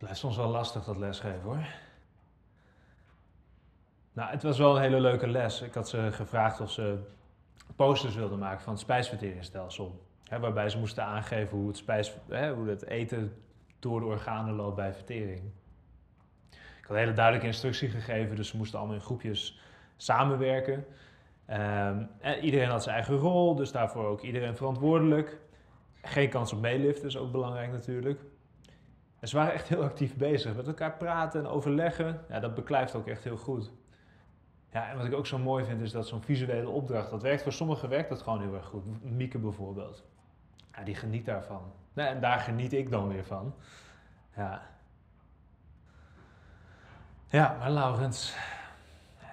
het is soms wel lastig dat lesgeven hoor. Nou, het was wel een hele leuke les. Ik had ze gevraagd of ze posters wilden maken van het spijsverteringsstelsel. Hè, waarbij ze moesten aangeven hoe het, spijs, hè, hoe eten door de organen loopt bij vertering. Ik had een hele duidelijke instructie gegeven, dus ze moesten allemaal in groepjes samenwerken. Um, iedereen had zijn eigen rol, dus daarvoor ook iedereen verantwoordelijk. Geen kans op meeliften is ook belangrijk natuurlijk. En ze waren echt heel actief bezig met elkaar praten en overleggen. Ja, dat beklijft ook echt heel goed. Ja, en wat ik ook zo mooi vind is dat zo'n visuele opdracht, dat werkt voor sommigen werkt dat gewoon heel erg goed. Mieke bijvoorbeeld. Ja, die geniet daarvan. Nou, en daar geniet ik dan weer van. Ja. Ja, maar Laurens,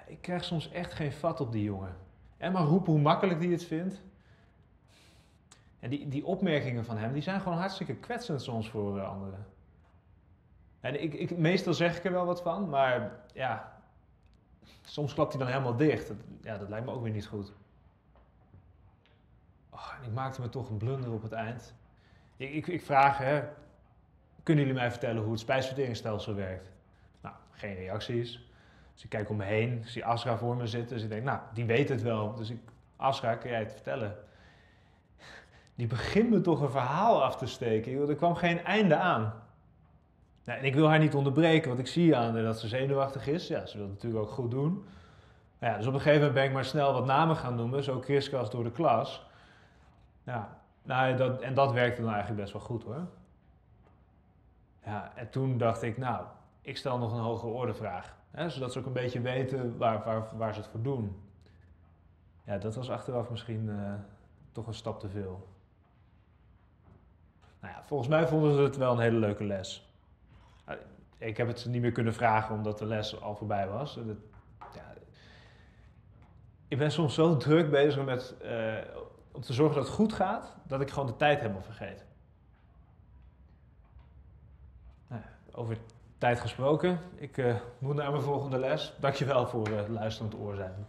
ik krijg soms echt geen vat op die jongen. En maar roepen hoe makkelijk die het vindt. En die, die opmerkingen van hem, die zijn gewoon hartstikke kwetsend soms voor anderen. En ik, ik, meestal zeg ik er wel wat van, maar ja, soms klapt hij dan helemaal dicht. Dat, ja, dat lijkt me ook weer niet goed. Oh, en ik maakte me toch een blunder op het eind. Ik, ik, ik vraag, hè, kunnen jullie mij vertellen hoe het spijsverteringsstelsel werkt? Nou, geen reacties. Dus ik kijk om me heen, zie Asra voor me zitten. Dus ik denk, nou, die weet het wel. Dus ik, Asra, kun jij het vertellen? Die begint me toch een verhaal af te steken. Er kwam geen einde aan. Nou, en ik wil haar niet onderbreken, want ik zie aan dat ze zenuwachtig is. Ja, ze wil het natuurlijk ook goed doen. Ja, dus op een gegeven moment ben ik maar snel wat namen gaan noemen, zo kriskras door de klas. Nou, dat, en dat werkte dan eigenlijk best wel goed hoor. Ja, en toen dacht ik, nou, ik stel nog een hogere ordevraag. Hè, zodat ze ook een beetje weten waar, waar, waar ze het voor doen. Ja, dat was achteraf misschien uh, toch een stap te veel. Nou ja, volgens mij vonden ze het wel een hele leuke les. Ik heb het niet meer kunnen vragen omdat de les al voorbij was. Dat, ja, ik ben soms zo druk bezig met uh, om te zorgen dat het goed gaat, dat ik gewoon de tijd helemaal vergeet. Nou, over tijd gesproken. Ik uh, moet naar mijn volgende les. Dankjewel voor uh, luisterend oor zijn.